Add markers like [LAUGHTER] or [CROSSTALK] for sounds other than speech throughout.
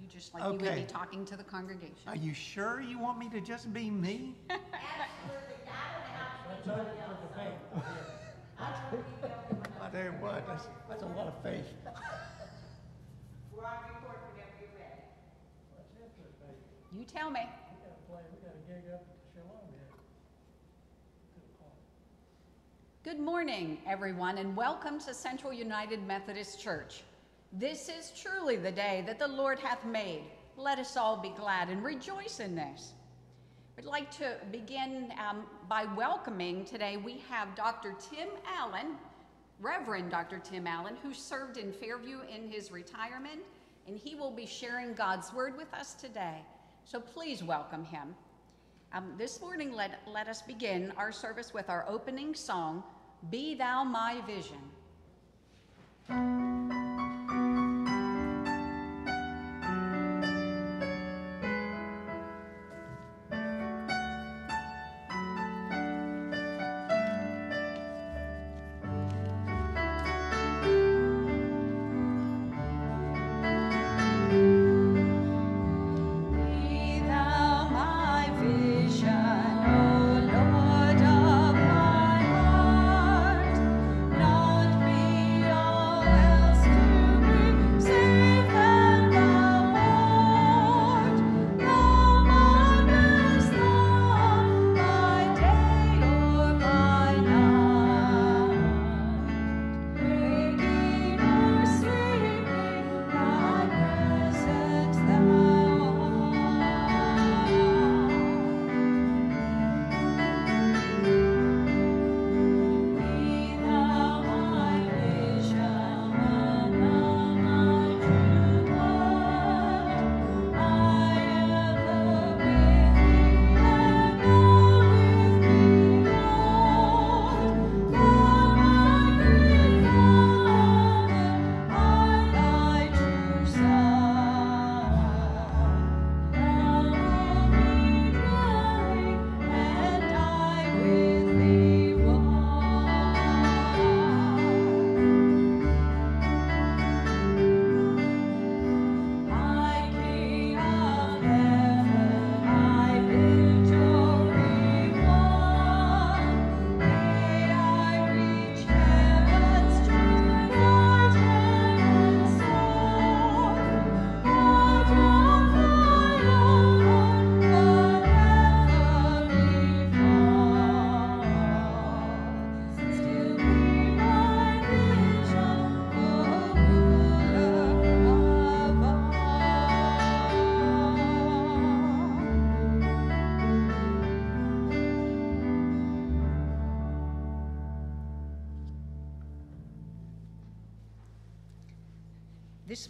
You just like you would be Okay. talking to the congregation. Are you sure you want me to just be me? Absolutely, I tell you what, that's, that's a lot of faith. We're on record whenever you're ready. You tell me. We got a play, we got a gig up at the Shalom yet. Good call. Good morning, everyone, and welcome to Central United Methodist Church. This is truly the day that the Lord hath made. Let us all be glad and rejoice in this. I'd like to begin um, by welcoming today. We have Dr. Tim Allen, Reverend Dr. Tim Allen, who served in Fairview in his retirement, and he will be sharing God's word with us today. So please welcome him. Um, this morning, let, let us begin our service with our opening song, Be Thou My Vision.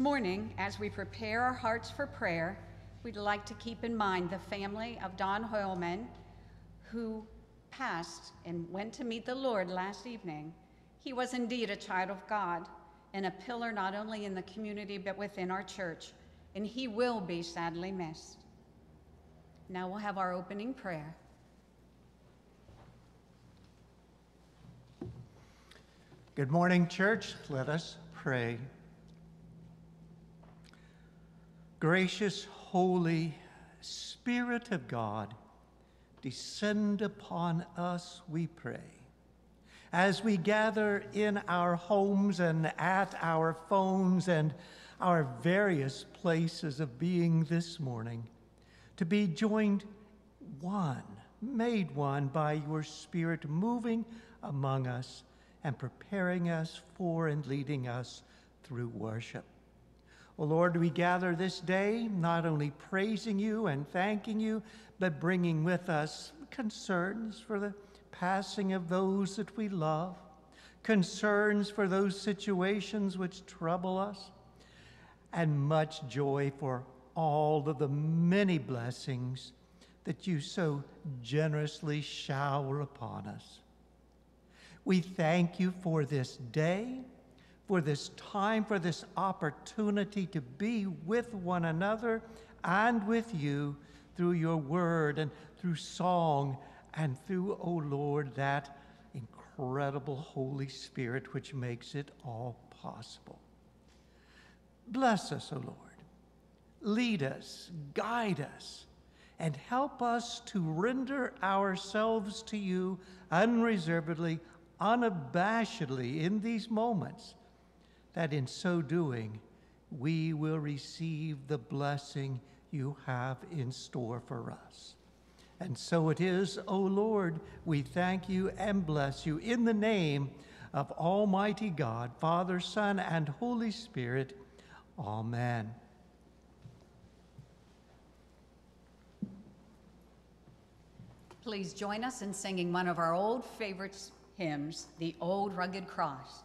Morning, as we prepare our hearts for prayer, we'd like to keep in mind the family of Don Hoylman, who passed and went to meet the Lord last evening. He was indeed a child of God and a pillar not only in the community but within our church, and he will be sadly missed. Now we'll have our opening prayer. Good morning, church. Let us pray. Gracious, holy Spirit of God, descend upon us, we pray. As we gather in our homes and at our phones and our various places of being this morning, to be joined one, made one by your Spirit moving among us and preparing us for and leading us through worship. O Lord, we gather this day not only praising you and thanking you, but bringing with us concerns for the passing of those that we love, concerns for those situations which trouble us, and much joy for all of the many blessings that you so generously shower upon us. We thank you for this day, for this time, for this opportunity to be with one another and with you through your word and through song and through, O Lord, that incredible Holy Spirit which makes it all possible. Bless us, O Lord. lead us, guide us, and help us to render ourselves to you unreservedly, unabashedly in these moments, that in so doing, we will receive the blessing you have in store for us. And so it is, O Lord, we thank you and bless you in the name of Almighty God, Father, Son, and Holy Spirit. Amen. Please join us in singing one of our old favorite hymns, The Old Rugged Cross.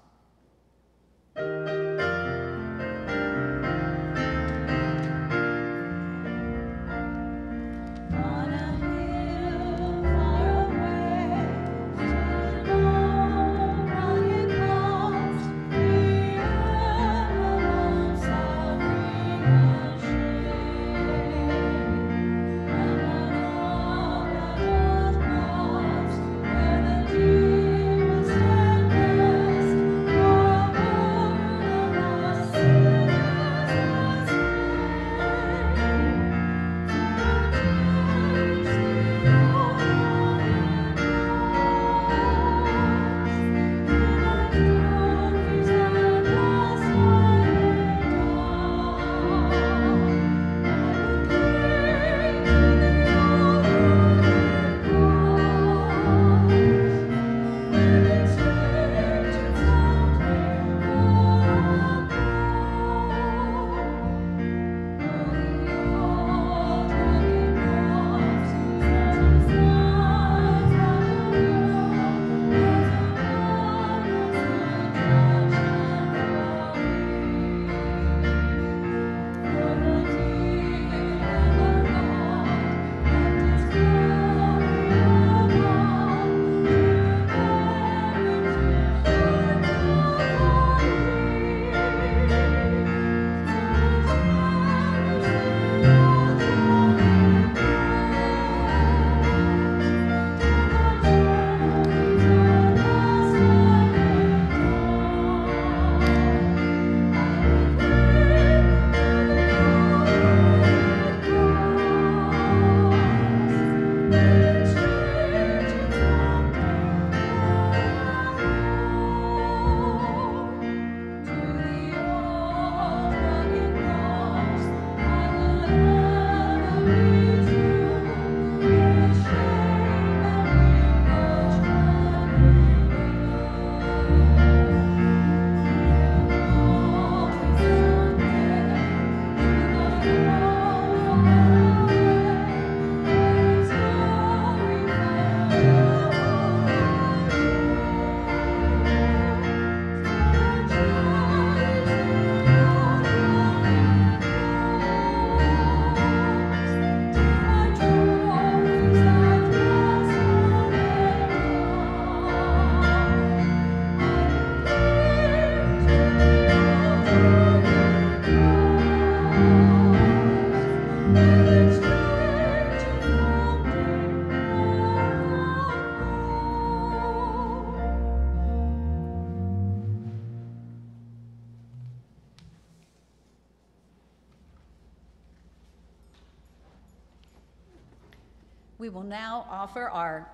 We will now offer our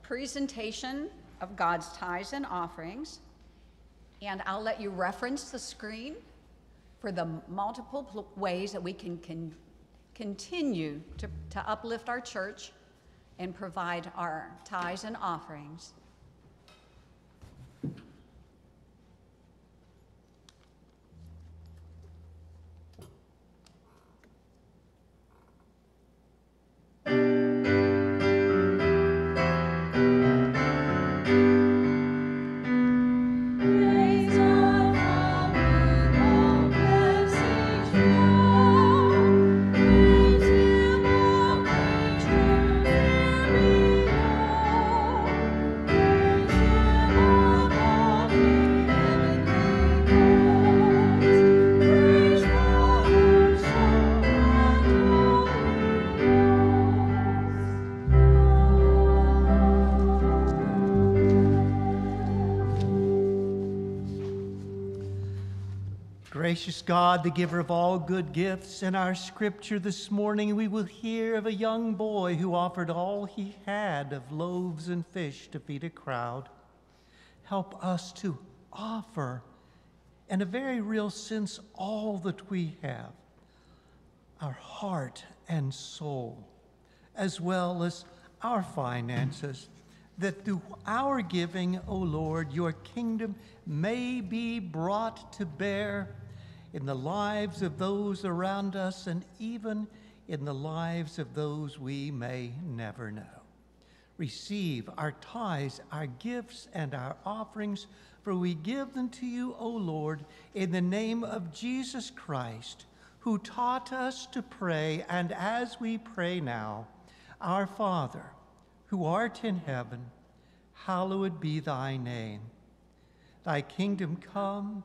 presentation of God's tithes and offerings. And I'll let you reference the screen for the multiple ways that we can, continue to, to uplift our church and provide our tithes and offerings. Gracious God, the giver of all good gifts, in our scripture this morning we will hear of a young boy who offered all he had of loaves and fish to feed a crowd. Help us to offer, in a very real sense, all that we have our heart and soul, as well as our finances that through our giving, O Lord, your kingdom may be brought to bear in the lives of those around us and even in the lives of those we may never know. Receive our tithes, our gifts, and our offerings, for we give them to you, O Lord, in the name of Jesus Christ, who taught us to pray, and as we pray now, Our Father, who art in heaven, hallowed be thy name. Thy kingdom come,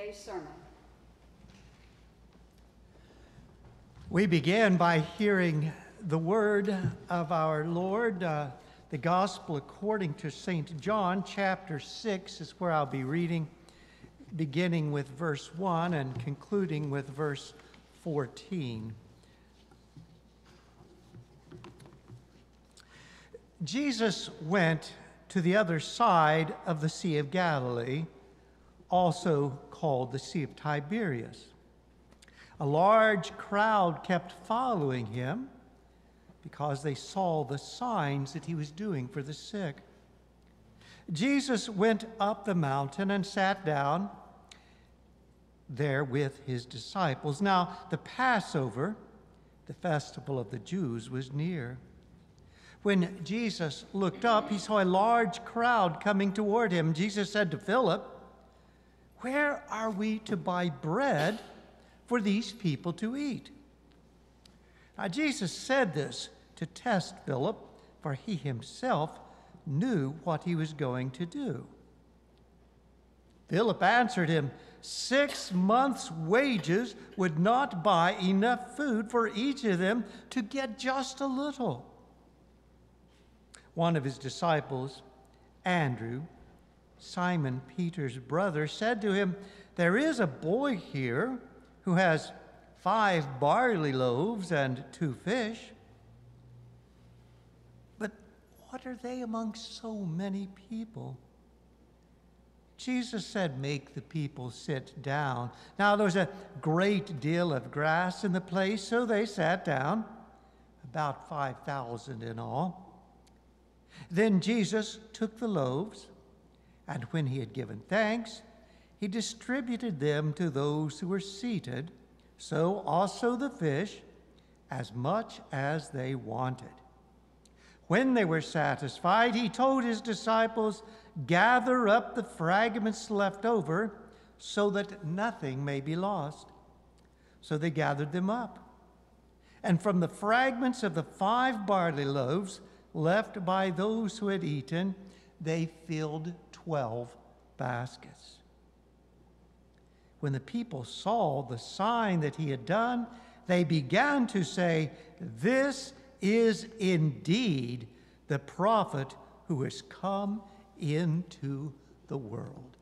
Today's sermon. We begin by hearing the word of our Lord. Uh, the Gospel according to St. John, chapter 6, is where I'll be reading, beginning with verse 1 and concluding with verse 14. Jesus went to the other side of the Sea of Galilee, also called the Sea of Tiberias. A large crowd kept following him because they saw the signs that he was doing for the sick. Jesus went up the mountain and sat down there with his disciples. Now, the Passover, the festival of the Jews, was near. When Jesus looked up, he saw a large crowd coming toward him. Jesus said to Philip, Where are we to buy bread for these people to eat? Now, Jesus said this to test Philip, for he himself knew what he was going to do. Philip answered him, Six months' wages would not buy enough food for each of them to get just a little one of his disciples, Andrew, Simon Peter's brother, said to him, There is a boy here who has five barley loaves and two fish. But what are they among so many people? Jesus said, Make the people sit down. Now there was a great deal of grass in the place, so they sat down, about 5,000 in all. Then Jesus took the loaves, and when he had given thanks, he distributed them to those who were seated, so also the fish, as much as they wanted. When they were satisfied, he told his disciples, Gather up the fragments left over, so that nothing may be lost. So they gathered them up. And from the fragments of the five barley loaves, left by those who had eaten, they filled 12 baskets. When the people saw the sign that he had done, they began to say, This is indeed the prophet who has come into the world.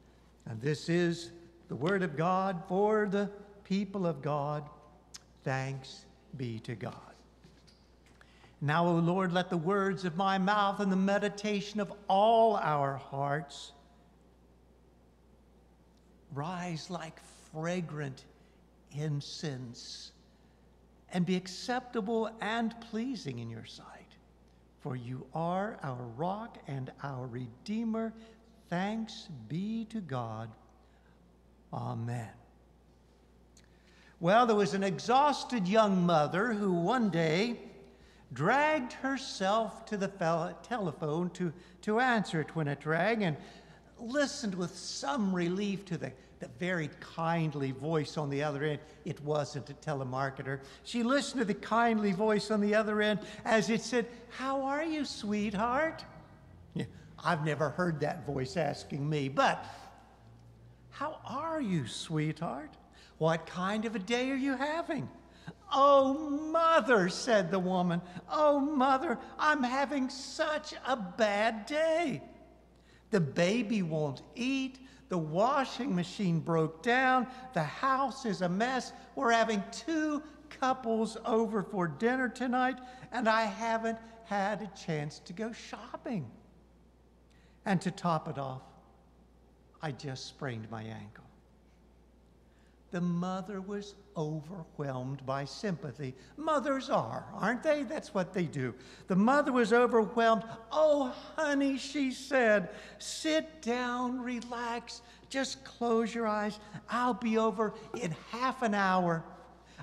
And this is the word of God for the people of God. Thanks be to God. Now, O Lord, let the words of my mouth and the meditation of all our hearts rise like fragrant incense and be acceptable and pleasing in your sight. For you are our rock and our Redeemer. Thanks be to God. Amen. Well, there was an exhausted young mother who one day dragged herself to the telephone to, to answer it when it rang and listened with some relief to the, the very kindly voice on the other end. It wasn't a telemarketer. She listened to the kindly voice on the other end as it said, How are you, sweetheart? Yeah, I've never heard that voice asking me, but how are you, sweetheart? What kind of a day are you having? Oh, mother, said the woman. Oh, mother, I'm having such a bad day. The baby won't eat. The washing machine broke down. The house is a mess. We're having two couples over for dinner tonight, and I haven't had a chance to go shopping. And to top it off, I just sprained my ankle. The mother was overwhelmed by sympathy. Mothers are, aren't they? That's what they do. The mother was overwhelmed. Oh, honey, she said, sit down, relax, just close your eyes. I'll be over in half an hour.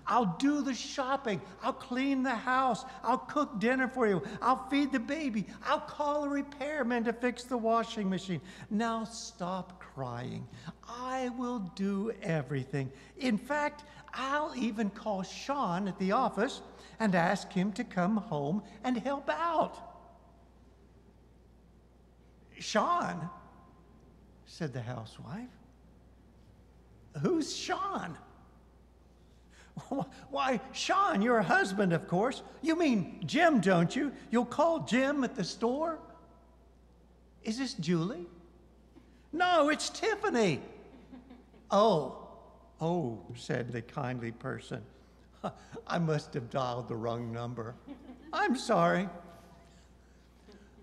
I'll do the shopping. I'll clean the house. I'll cook dinner for you. I'll feed the baby. I'll call a repairman to fix the washing machine. Now stop crying. I will do everything. In fact, I'll even call Sean at the office and ask him to come home and help out. Sean? said the housewife. Who's Sean? Why, Sean, your husband, of course. You mean Jim, don't you? You'll call Jim at the store? Is this Julie? No, it's Tiffany. [LAUGHS] Oh, oh, said the kindly person. [LAUGHS] I must have dialed the wrong number. [LAUGHS] I'm sorry.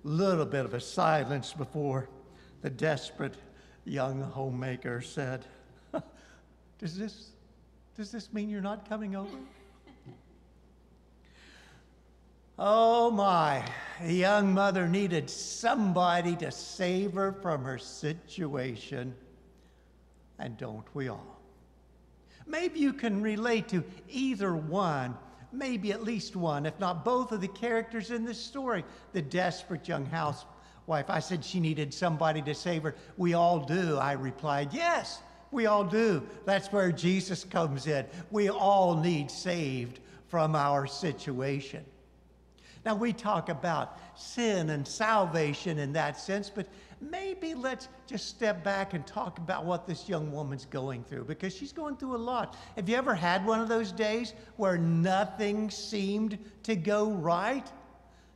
Little bit of a silence before the desperate young homemaker said, Does this does this mean you're not coming over? Oh my, the young mother needed somebody to save her from her situation. And don't we all? Maybe you can relate to either one, maybe at least one, if not both of the characters in this story. The desperate young housewife. I said she needed somebody to save her. We all do. I replied, yes. We all do. That's where Jesus comes in. We all need saved from our situation. Now, we talk about sin and salvation in that sense, but maybe let's just step back and talk about what this young woman's going through because she's going through a lot. Have you ever had one of those days where nothing seemed to go right?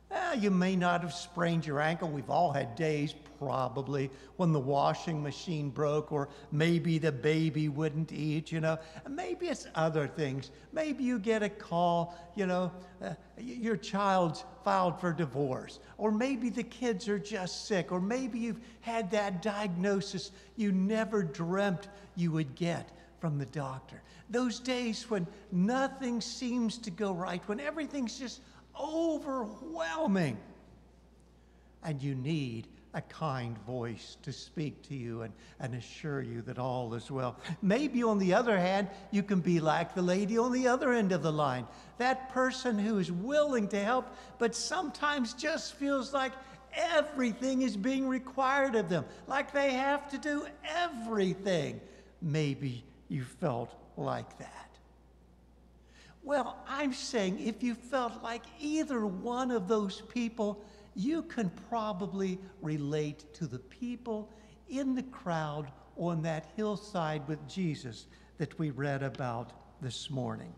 Eh, you may not have sprained your ankle. We've all had days, probably, when the washing machine broke, or maybe the baby wouldn't eat, you know. Maybe it's other things. Maybe you get a call, you know, uh, your child's filed for divorce, or maybe the kids are just sick, or maybe you've had that diagnosis you never dreamt you would get from the doctor. Those days when nothing seems to go right, when everything's just overwhelming. And you need a kind voice to speak to you and, and assure you that all is well. Maybe, on the other hand, you can be like the lady on the other end of the line that person who is willing to help, but sometimes just feels like everything is being required of them, like they have to do everything. Maybe you felt like that. Well, I'm saying if you felt like either one of those people, you can probably relate to the people in the crowd on that hillside with Jesus that we read about this morning.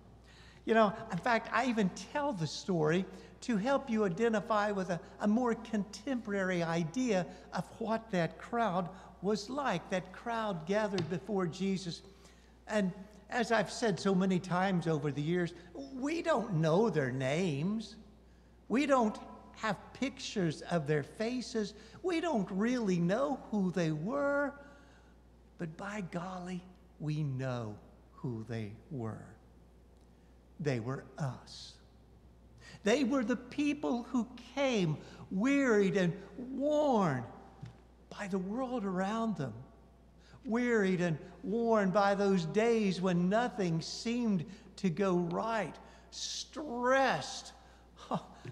You know, in fact, I even tell the story to help you identify with a, a more contemporary idea of what that crowd was like. That crowd gathered before Jesus. And as I've said so many times over the years, we don't know their names. We don't have pictures of their faces. We don't really know who they were. But by golly, we know who they were. They were us. They were the people who came wearied and worn by the world around them wearied and worn by those days when nothing seemed to go right, stressed,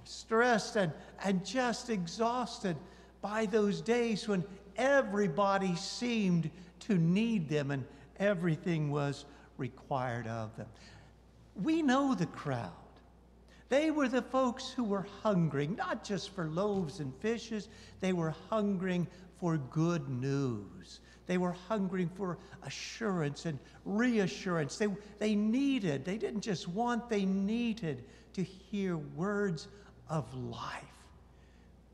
stressed and, and just exhausted by those days when everybody seemed to need them and everything was required of them. We know the crowd. They were the folks who were hungering, not just for loaves and fishes, they were hungering for good news. They were hungering for assurance and reassurance. They, they needed, they didn't just want, they needed to hear words of life.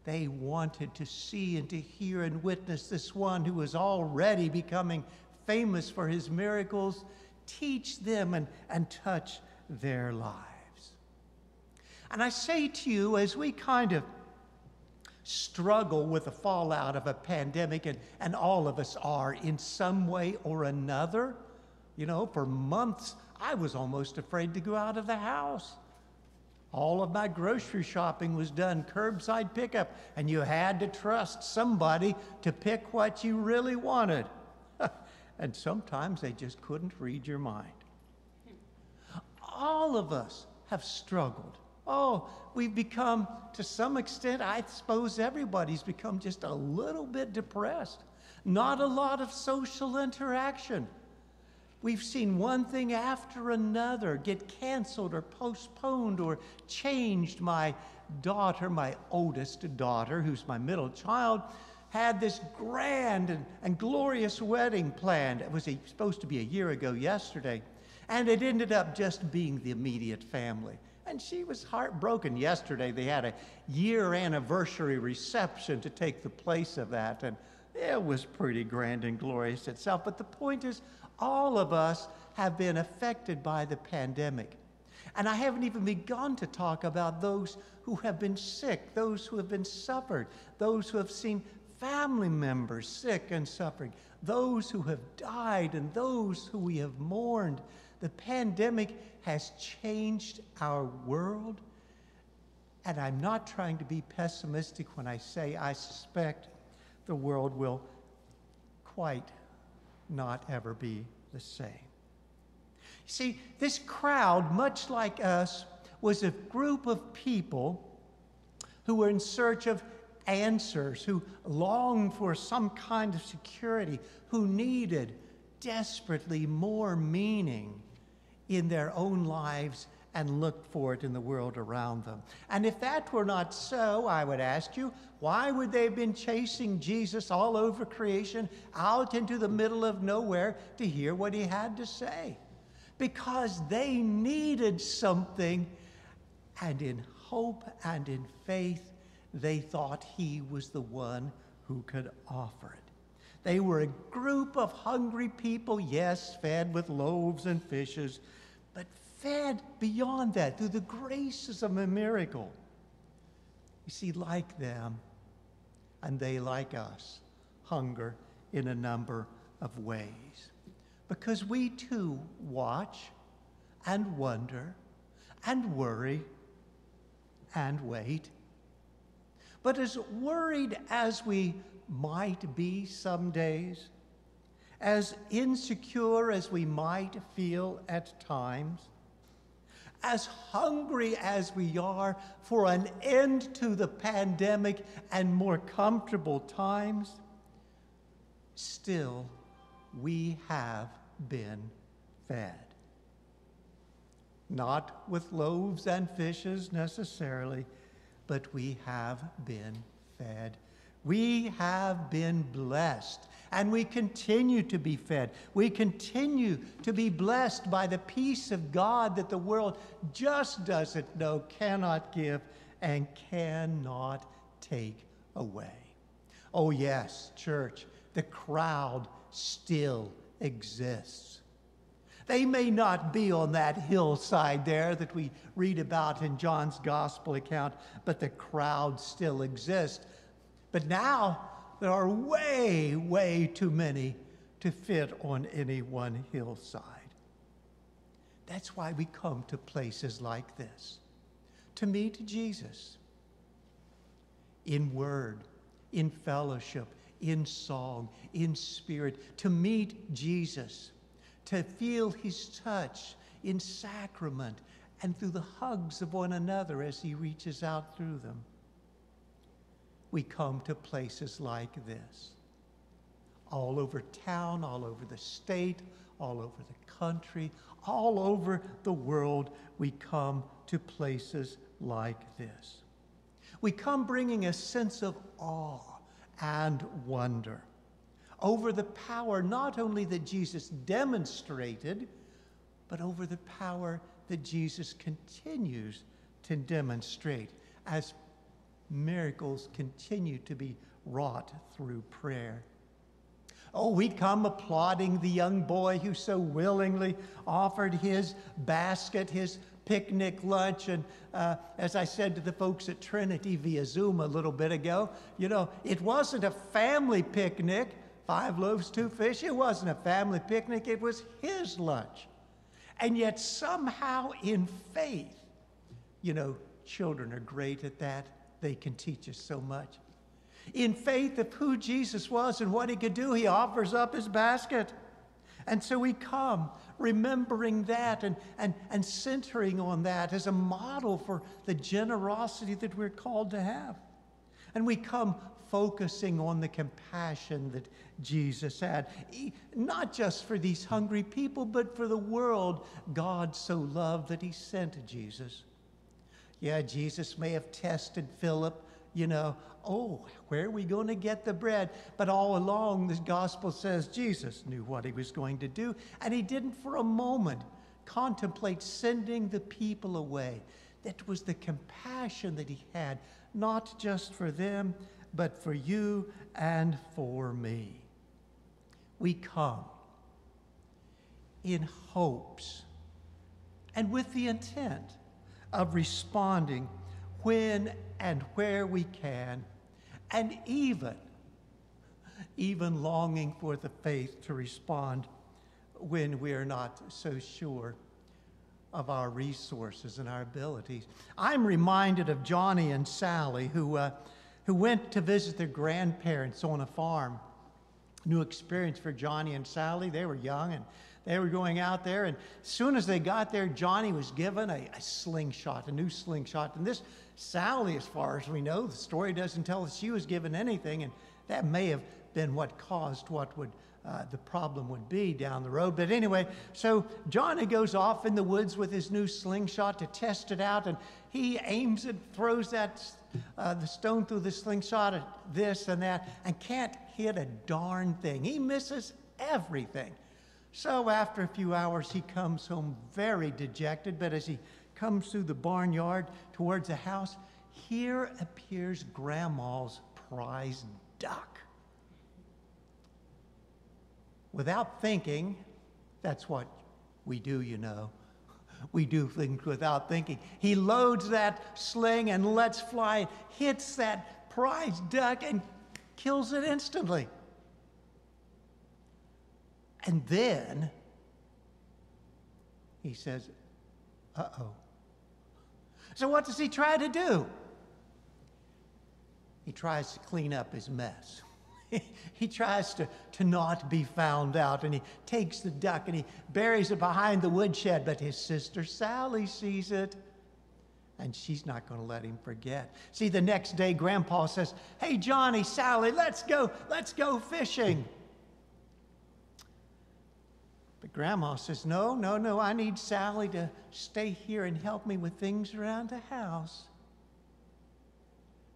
They wanted to see and to hear and witness this one who was already becoming famous for his miracles, teach them and, and touch their lives. And I say to you, as we kind of struggle with the fallout of a pandemic, and, and all of us are in some way or another. You know, for months, I was almost afraid to go out of the house. All of my grocery shopping was done curbside pickup, and you had to trust somebody to pick what you really wanted. [LAUGHS] and sometimes they just couldn't read your mind. All of us have struggled Oh, we've become, to some extent, I suppose everybody's become just a little bit depressed. Not a lot of social interaction. We've seen one thing after another get canceled or postponed or changed. My daughter, my oldest daughter, who's my middle child, had this grand and, and glorious wedding planned. It was a, supposed to be a year ago yesterday. And it ended up just being the immediate family. And she was heartbroken. Yesterday, they had a year anniversary reception to take the place of that. And it was pretty grand and glorious itself. But the point is, all of us have been affected by the pandemic. And I haven't even begun to talk about those who have been sick, those who have been suffered, those who have seen family members sick and suffering, those who have died, and those who we have mourned. The pandemic has changed our world. And I'm not trying to be pessimistic when I say I suspect the world will quite not ever be the same. See, this crowd, much like us, was a group of people who were in search of answers, who longed for some kind of security, who needed desperately more meaning in their own lives and looked for it in the world around them. And if that were not so, I would ask you, why would they have been chasing Jesus all over creation, out into the middle of nowhere to hear what he had to say? Because they needed something, and in hope and in faith, they thought he was the one who could offer it. They were a group of hungry people, yes, fed with loaves and fishes, but fed beyond that through the graces of a miracle. You see, like them, and they like us, hunger in a number of ways. Because we too watch and wonder and worry and wait. But as worried as we might be some days, as insecure as we might feel at times, as hungry as we are for an end to the pandemic and more comfortable times, still we have been fed. Not with loaves and fishes necessarily, but we have been fed. We have been blessed and we continue to be fed. We continue to be blessed by the peace of God that the world just doesn't know, cannot give, and cannot take away. Oh, yes, church, the crowd still exists. They may not be on that hillside there that we read about in John's gospel account, but the crowd still exists. But now there are way, way too many to fit on any one hillside. That's why we come to places like this to meet Jesus in word, in fellowship, in song, in spirit, to meet Jesus, to feel his touch in sacrament and through the hugs of one another as he reaches out through them we come to places like this. All over town, all over the state, all over the country, all over the world, we come to places like this. We come bringing a sense of awe and wonder over the power not only that Jesus demonstrated, but over the power that Jesus continues to demonstrate as miracles continue to be wrought through prayer. Oh, we come applauding the young boy who so willingly offered his basket, his picnic lunch. And uh, as I said to the folks at Trinity via Zoom a little bit ago, you know, it wasn't a family picnic, five loaves, two fish. It wasn't a family picnic, it was his lunch. And yet, somehow, in faith, you know, children are great at that they can teach us so much. In faith of who Jesus was and what he could do, he offers up his basket. And so we come remembering that and, and, and centering on that as a model for the generosity that we're called to have. And we come focusing on the compassion that Jesus had, not just for these hungry people, but for the world God so loved that he sent Jesus. Yeah, Jesus may have tested Philip you know, oh, where are we going to get the bread? But all along, the gospel says Jesus knew what he was going to do, and he didn't for a moment contemplate sending the people away. That was the compassion that he had, not just for them, but for you and for me. We come in hopes and with the intent of responding when and where we can, and even, even longing for the faith to respond when we are not so sure of our resources and our abilities. I'm reminded of Johnny and Sally, who, uh, who went to visit their grandparents on a farm. New experience for Johnny and Sally. They were young and they were going out there, and as soon as they got there, Johnny was given a, a slingshot, a new slingshot. And this Sally, as far as we know, the story doesn't tell us she was given anything, and that may have been what caused what would uh, the problem would be down the road. But anyway, so Johnny goes off in the woods with his new slingshot to test it out, and he aims it, throws that uh, the stone through the slingshot at this and that, and can't hit a darn thing. He misses everything. So after a few hours, he comes home very dejected, but as he comes through the barnyard towards the house, here appears Grandma's prize duck. Without thinking, that's what we do, you know. We do things without thinking. He loads that sling and lets fly, hits that prize duck, and kills it instantly. And then he says, uh oh. So, what does he try to do? He tries to clean up his mess. [LAUGHS] he tries to, to not be found out, and he takes the duck and he buries it behind the woodshed. But his sister Sally sees it, and she's not going to let him forget. See, the next day, Grandpa says, Hey, Johnny, Sally, let's go, let's go fishing. But Grandma says, No, no, no, I need Sally to stay here and help me with things around the house.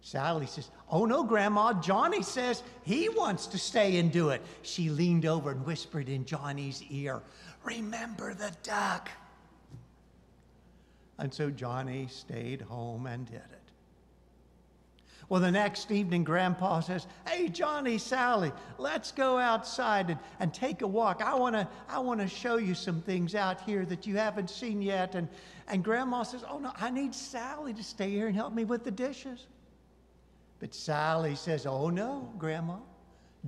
Sally says, Oh no, Grandma, Johnny says he wants to stay and do it. She leaned over and whispered in Johnny's ear, Remember the duck. And so Johnny stayed home and did it. Well, the next evening, Grandpa says, Hey, Johnny, Sally, let's go outside and, and take a walk. I want to I wanna show you some things out here that you haven't seen yet. And, and Grandma says, Oh, no, I need Sally to stay here and help me with the dishes. But Sally says, Oh, no, Grandma.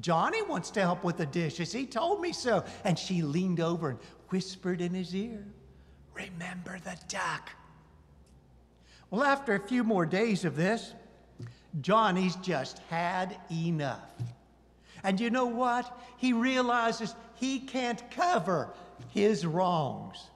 Johnny wants to help with the dishes. He told me so. And she leaned over and whispered in his ear, Remember the duck. Well, after a few more days of this, Johnny's just had enough. And you know what? He realizes he can't cover his wrongs.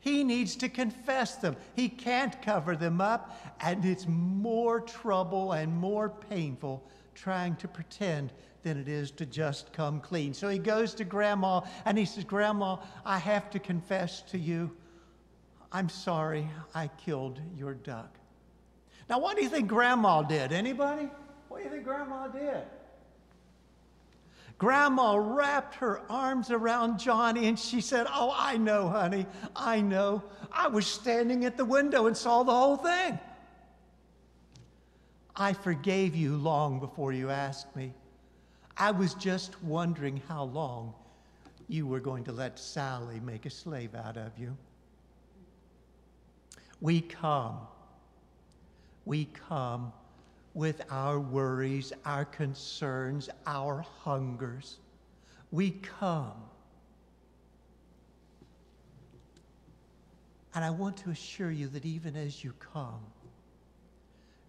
He needs to confess them. He can't cover them up, and it's more trouble and more painful trying to pretend than it is to just come clean. So he goes to Grandma and he says, Grandma, I have to confess to you, I'm sorry I killed your duck. Now, what do you think Grandma did? Anybody? What do you think Grandma did? Grandma wrapped her arms around Johnny and she said, Oh, I know, honey. I know. I was standing at the window and saw the whole thing. I forgave you long before you asked me. I was just wondering how long you were going to let Sally make a slave out of you. We come we come with our worries, our concerns, our hungers. We come. And I want to assure you that even as you come,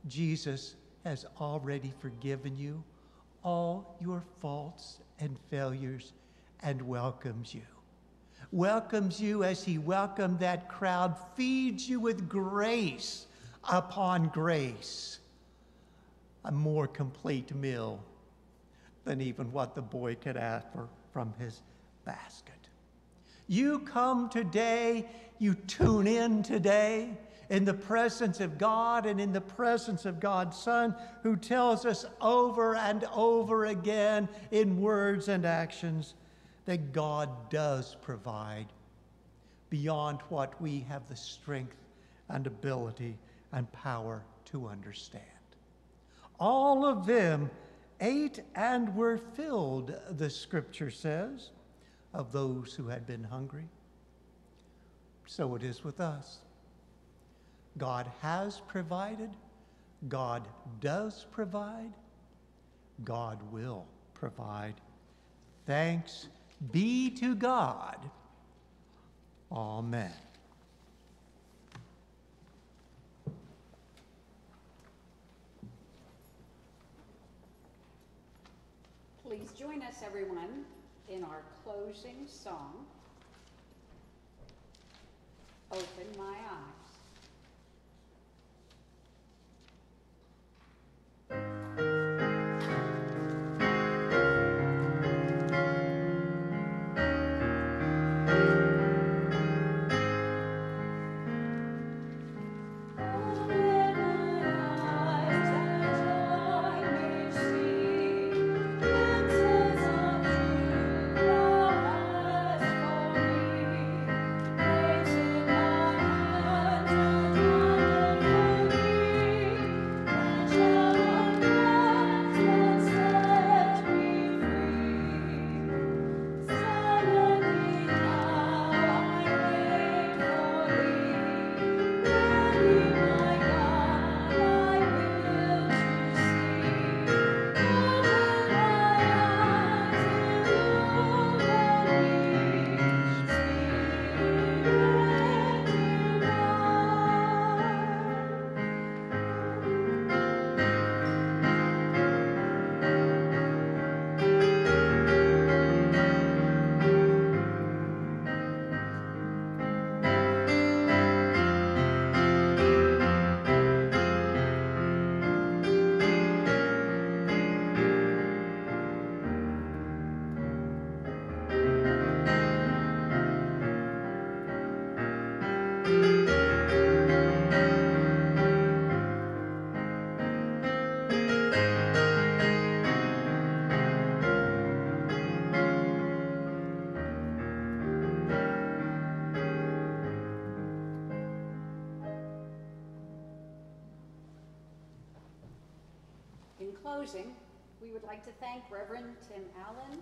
Jesus has already forgiven you all your faults and failures and welcomes you. Welcomes you as he welcomed that crowd, feeds you with grace upon grace, a more complete meal than even what the boy could ask for from his basket. You come today, you tune in today, in the presence of God and in the presence of God's Son, who tells us over and over again in words and actions that God does provide beyond what we have the strength and ability and power to understand. All of them ate and were filled, the scripture says, of those who had been hungry. So it is with us. God has provided, God does provide, God will provide. Thanks be to God. Amen. Please join us, everyone, in our closing song, Open My Eyes. Thank Reverend Tim Allen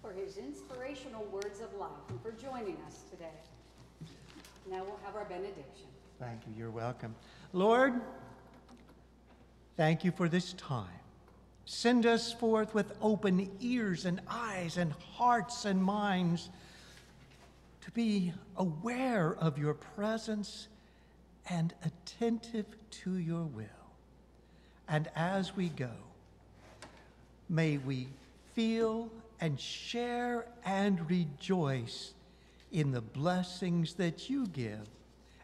for his inspirational words of life and for joining us today. Now we'll have our benediction. Thank you. You're welcome. Lord, thank you for this time. Send us forth with open ears and eyes and hearts and minds to be aware of your presence and attentive to your will. And as we go, may we feel and share and rejoice in the blessings that you give,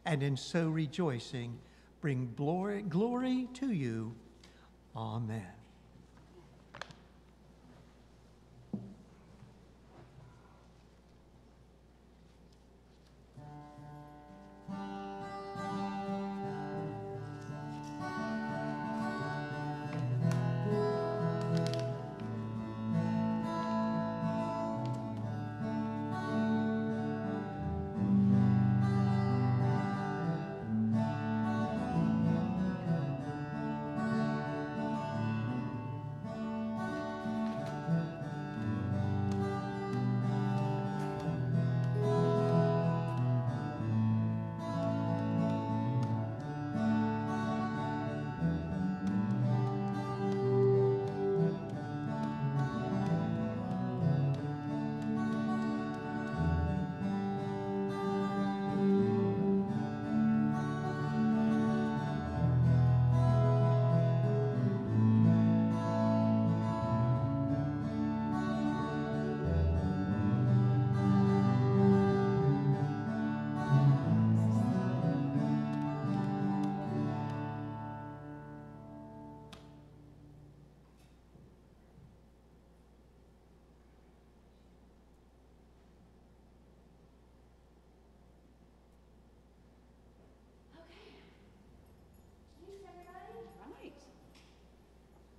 and in so rejoicing, bring glory, glory to you. Amen.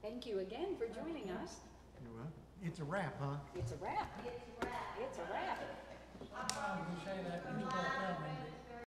Thank you again for joining us. You're welcome. It's a wrap, huh? It's a wrap. It's a wrap. It's a wrap.